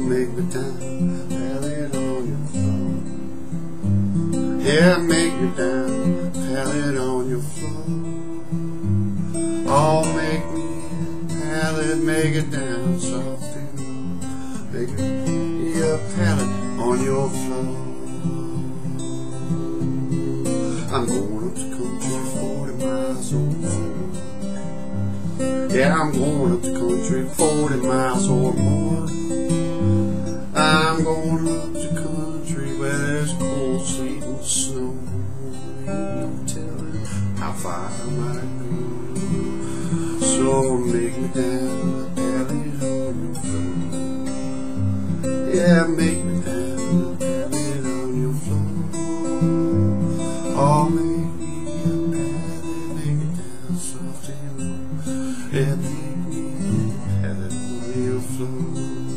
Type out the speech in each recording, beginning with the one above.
don't make me down, pat it on your floor. Yeah, make me down, pat it on your floor. Oh, make me, pat it, make it down soft and Make me, yeah, pat it on your floor. I'm going up the country 40 miles or more. Yeah, I'm going up the country 40 miles or more. The country where there's cold sleet and snow. No telling how far I might go. So make me down, belly on your floor. Yeah, make me down, belly on your floor. Oh, make me a belly, make it down soft and low. Yeah, make me a belly on your floor.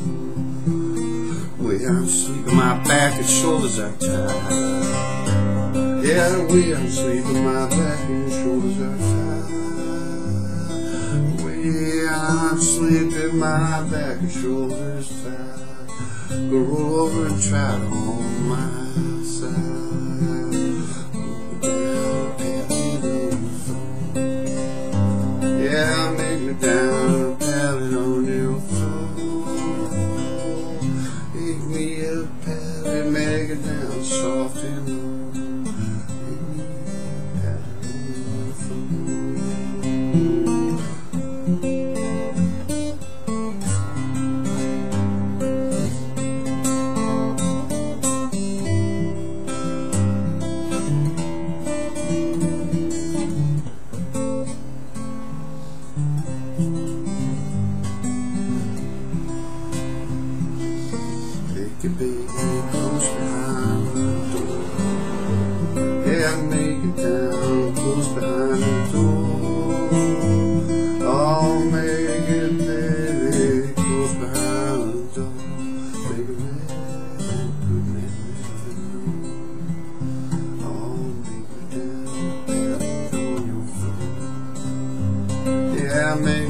I'm sleeping, my back and shoulders are tired. Yeah, the way I'm sleeping, my back and shoulders are tired. The way I'm sleeping, my back and shoulders tired. Go roll over and try to hold my make it down soft and low. Make me close behind the door. Yeah, make it down close behind the door. Oh, make it baby close behind the door. Baby, let good man know. Oh, make me down, down on your floor. Yeah, make